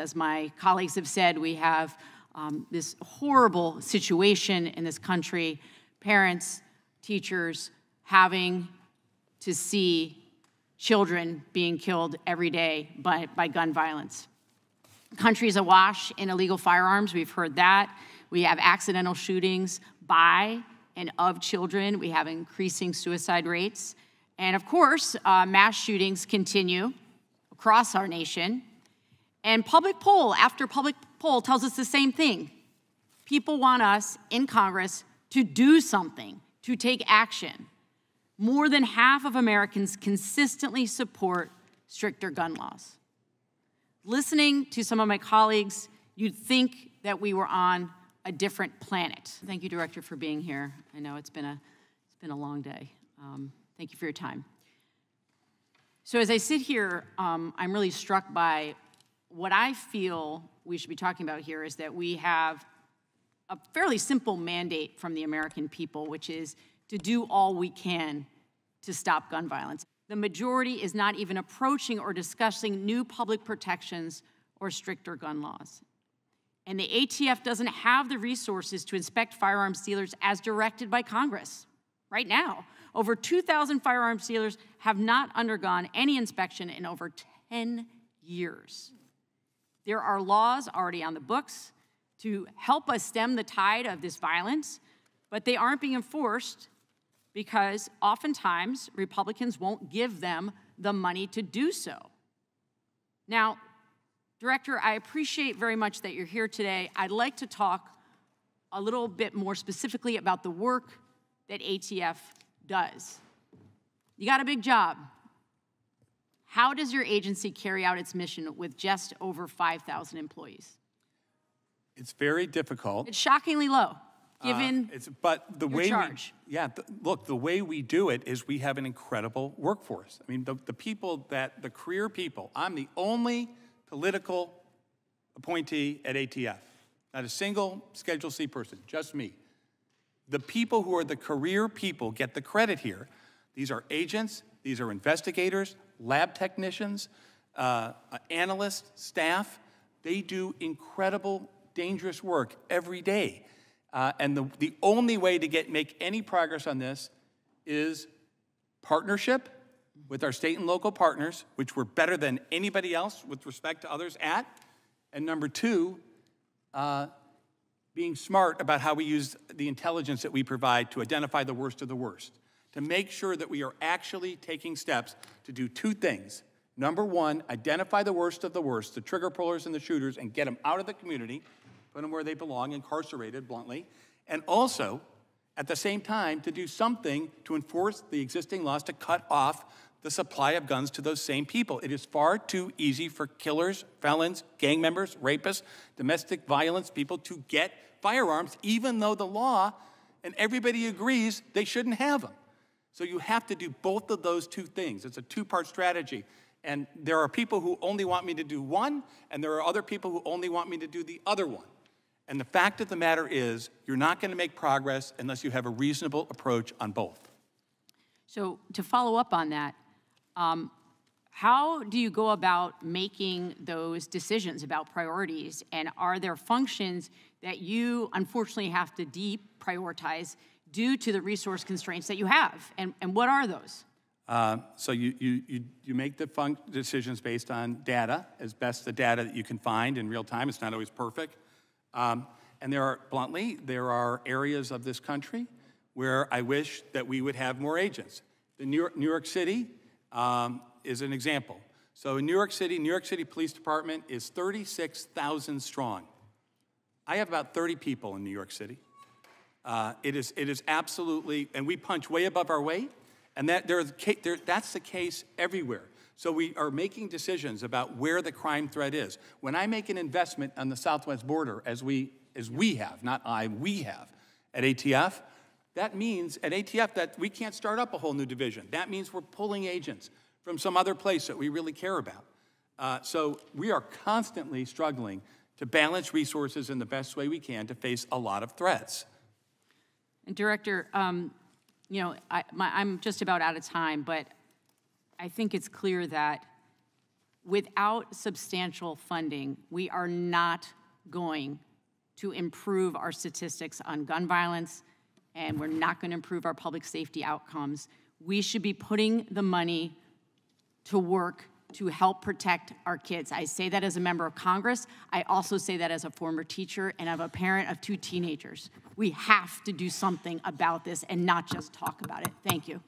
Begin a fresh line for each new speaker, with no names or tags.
As my colleagues have said, we have um, this horrible situation in this country parents, teachers having to see children being killed every day by, by gun violence. The country is awash in illegal firearms. We've heard that. We have accidental shootings by and of children. We have increasing suicide rates. And of course, uh, mass shootings continue across our nation. And public poll after public poll tells us the same thing. People want us in Congress to do something, to take action. More than half of Americans consistently support stricter gun laws. Listening to some of my colleagues, you'd think that we were on a different planet. Thank you, Director, for being here. I know it's been a, it's been a long day. Um, thank you for your time. So as I sit here, um, I'm really struck by what I feel we should be talking about here is that we have a fairly simple mandate from the American people, which is to do all we can to stop gun violence. The majority is not even approaching or discussing new public protections or stricter gun laws. And the ATF doesn't have the resources to inspect firearms dealers as directed by Congress right now. Over 2,000 firearms dealers have not undergone any inspection in over 10 years. There are laws already on the books to help us stem the tide of this violence, but they aren't being enforced because oftentimes Republicans won't give them the money to do so. Now, Director, I appreciate very much that you're here today. I'd like to talk a little bit more specifically about the work that ATF does. You got a big job. How does your agency carry out its mission with just over 5,000 employees?
It's very difficult.
It's shockingly low, given
uh, it's, but the way
charge.
We, yeah, the, look, the way we do it is we have an incredible workforce. I mean, the, the people that, the career people, I'm the only political appointee at ATF, not a single Schedule C person, just me. The people who are the career people get the credit here. These are agents, these are investigators, lab technicians, uh, analysts, staff. They do incredible, dangerous work every day. Uh, and the, the only way to get, make any progress on this is partnership with our state and local partners, which we're better than anybody else with respect to others at. And number two, uh, being smart about how we use the intelligence that we provide to identify the worst of the worst to make sure that we are actually taking steps to do two things. Number one, identify the worst of the worst, the trigger pullers and the shooters, and get them out of the community, put them where they belong, incarcerated, bluntly. And also, at the same time, to do something to enforce the existing laws to cut off the supply of guns to those same people. It is far too easy for killers, felons, gang members, rapists, domestic violence people to get firearms, even though the law and everybody agrees they shouldn't have them. So you have to do both of those two things. It's a two part strategy. And there are people who only want me to do one, and there are other people who only want me to do the other one. And the fact of the matter is, you're not going to make progress unless you have a reasonable approach on both.
So, to follow up on that, um, how do you go about making those decisions about priorities? And are there functions that you unfortunately have to deprioritize due to the resource constraints that you have. And, and what are those?
Uh, so you, you, you, you make the decisions based on data, as best the data that you can find in real time. It's not always perfect. Um, and there are, bluntly, there are areas of this country where I wish that we would have more agents. The New York, New York City um, is an example. So in New York City, New York City Police Department is 36,000 strong. I have about 30 people in New York City. Uh, it, is, it is absolutely, and we punch way above our weight, and that, there, there, that's the case everywhere. So we are making decisions about where the crime threat is. When I make an investment on the southwest border, as we, as we have, not I, we have, at ATF, that means at ATF that we can't start up a whole new division. That means we're pulling agents from some other place that we really care about. Uh, so we are constantly struggling to balance resources in the best way we can to face a lot of threats.
And Director, um, you know, I, am just about out of time, but I think it's clear that without substantial funding, we are not going to improve our statistics on gun violence, and we're not going to improve our public safety outcomes. We should be putting the money to work to help protect our kids. I say that as a member of Congress. I also say that as a former teacher and of a parent of two teenagers. We have to do something about this and not just talk about it. Thank you.